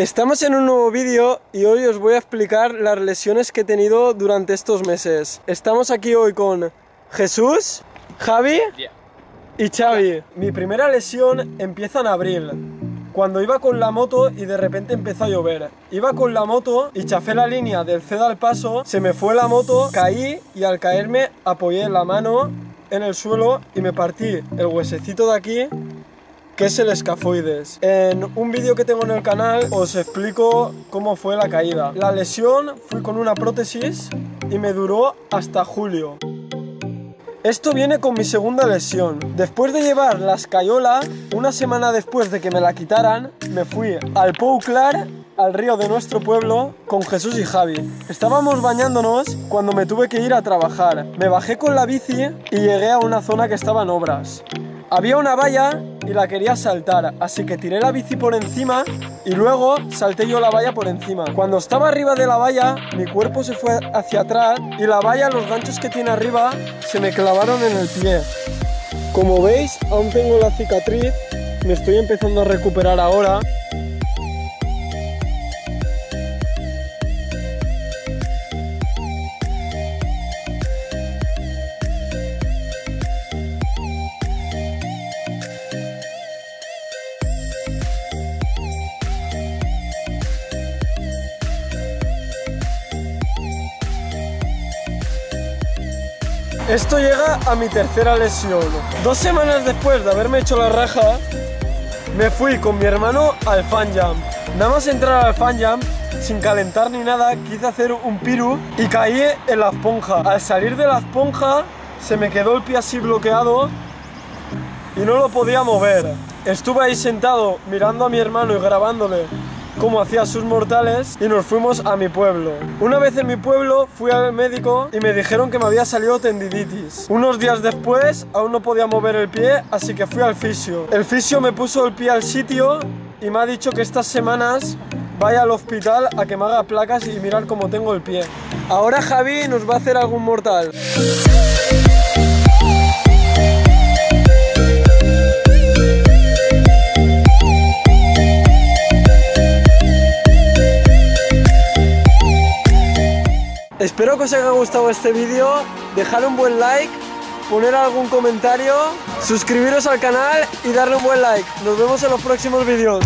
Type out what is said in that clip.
Estamos en un nuevo vídeo y hoy os voy a explicar las lesiones que he tenido durante estos meses. Estamos aquí hoy con Jesús, Javi y Xavi. Mi primera lesión empieza en abril, cuando iba con la moto y de repente empezó a llover. Iba con la moto y chafé la línea del ceda al paso, se me fue la moto, caí y al caerme apoyé la mano en el suelo y me partí el huesecito de aquí que es el escafoides. En un vídeo que tengo en el canal os explico cómo fue la caída. La lesión fui con una prótesis y me duró hasta julio. Esto viene con mi segunda lesión. Después de llevar la escayola, una semana después de que me la quitaran, me fui al Pouklar, al río de nuestro pueblo, con Jesús y Javi. Estábamos bañándonos cuando me tuve que ir a trabajar. Me bajé con la bici y llegué a una zona que estaba en obras. Había una valla y la quería saltar, así que tiré la bici por encima y luego salté yo la valla por encima. Cuando estaba arriba de la valla, mi cuerpo se fue hacia atrás y la valla, los ganchos que tiene arriba, se me clavaron en el pie. Como veis, aún tengo la cicatriz, me estoy empezando a recuperar ahora. Esto llega a mi tercera lesión. Dos semanas después de haberme hecho la raja, me fui con mi hermano al fan jam. Nada más entrar al fan jam, sin calentar ni nada, quise hacer un piru y caí en la esponja. Al salir de la esponja, se me quedó el pie así bloqueado y no lo podía mover. Estuve ahí sentado mirando a mi hermano y grabándole cómo hacía sus mortales y nos fuimos a mi pueblo. Una vez en mi pueblo fui al médico y me dijeron que me había salido tendinitis. Unos días después aún no podía mover el pie, así que fui al fisio. El fisio me puso el pie al sitio y me ha dicho que estas semanas vaya al hospital a que me haga placas y mirar cómo tengo el pie. Ahora Javi nos va a hacer algún mortal. Espero que os haya gustado este vídeo, dejar un buen like, poner algún comentario, suscribiros al canal y darle un buen like. Nos vemos en los próximos vídeos.